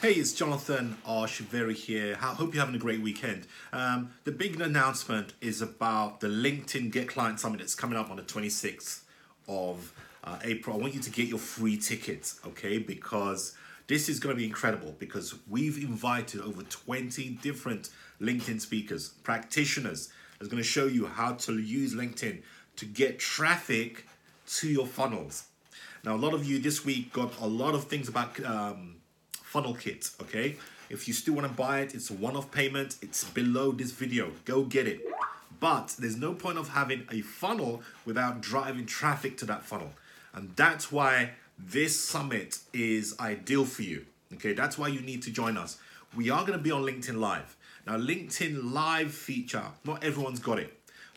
Hey, it's Jonathan Arshiveri here. I hope you're having a great weekend. Um, the big announcement is about the LinkedIn Get Client Summit that's coming up on the 26th of uh, April. I want you to get your free tickets, okay? Because this is going to be incredible because we've invited over 20 different LinkedIn speakers, practitioners, that's going to show you how to use LinkedIn to get traffic to your funnels. Now, a lot of you this week got a lot of things about. Um, funnel kit, okay? If you still want to buy it, it's a one-off payment. It's below this video. Go get it. But there's no point of having a funnel without driving traffic to that funnel. And that's why this summit is ideal for you. Okay, that's why you need to join us. We are going to be on LinkedIn Live. Now, LinkedIn Live feature, not everyone's got it,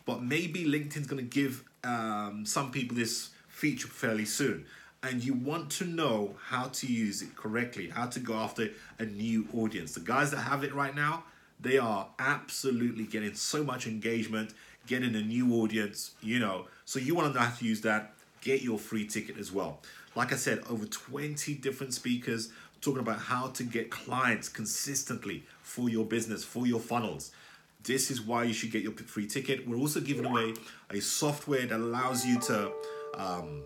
but maybe LinkedIn's going to give um, some people this feature fairly soon and you want to know how to use it correctly, how to go after a new audience. The guys that have it right now, they are absolutely getting so much engagement, getting a new audience, you know. So you want to know how to use that, get your free ticket as well. Like I said, over 20 different speakers talking about how to get clients consistently for your business, for your funnels. This is why you should get your free ticket. We're also giving away a software that allows you to um,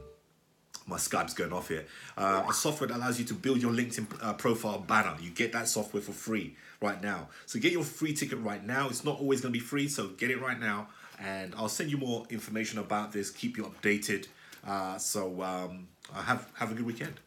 my Skype's going off here. Uh, a software that allows you to build your LinkedIn uh, profile banner. You get that software for free right now. So get your free ticket right now. It's not always going to be free, so get it right now. And I'll send you more information about this. Keep you updated. Uh, so um, have have a good weekend.